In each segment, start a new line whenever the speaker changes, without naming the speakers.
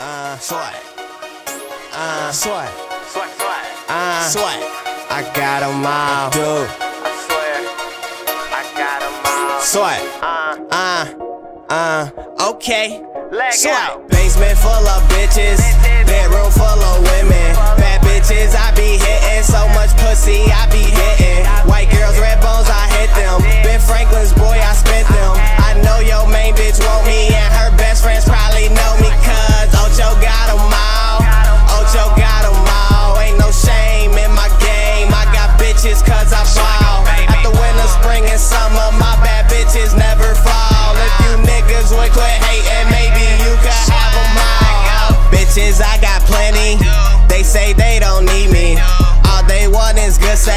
Uh, swat. Uh, swat.
Swat, swat.
Uh, swat. I got 'em all. Dude.
I swear, I got 'em all.
Swat.
Uh,
Uh, uh, okay.
leg
Swat.
out.
Basement full of bitches. Bedroom full of women. Bad bitches, I be hitting. So much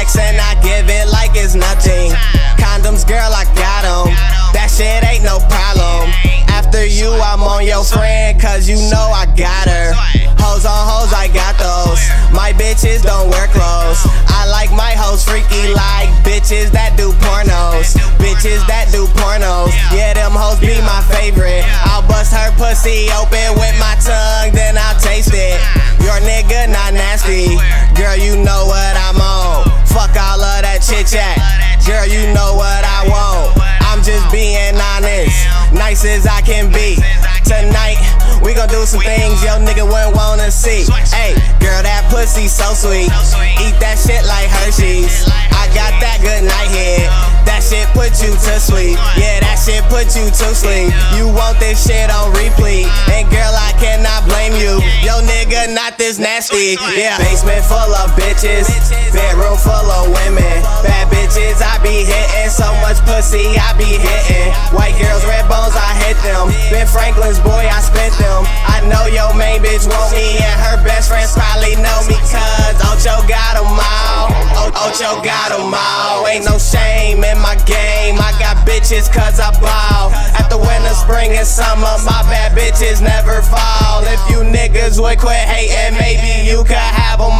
sex, and I give it like it's nothing. Condoms, girl, I got 'em. That shit ain't no problem. After you, I'm on your friend, cause you know I got her. Hoes on hoes, I got those. My bitches don't wear clothes. I like my hoes freaky like bitches that do pornos. Bitches that do pornos. Yeah, them hoes be my favorite. I'll bust her pussy open with my tongue, then I'll taste it. Your nigga not nasty. As I can be. Tonight, we gon' do some things your nigga wouldn't wanna see. Hey, girl, that pussy so sweet. Eat that shit like Hershey's. You to sleep. Yeah, that shit put you to sleep. You want this shit on replete. And girl, I cannot blame you. Yo, nigga, not this nasty. Yeah, basement full of bitches. Bedroom full of women. Bad bitches, I be hitting. So much pussy, I be hitting. White girls, red bones, I hit them. Ben Franklin's boy, I spent them. I know your main bitch want me, and her best friends probably know me, cause Ocho got 'em all. Ocho got 'em all. Ain't no shame bitches cause I ball. After winter, spring, and summer, my bad bitches never fall. If you niggas would quit hating, maybe you could have 'em all, ho.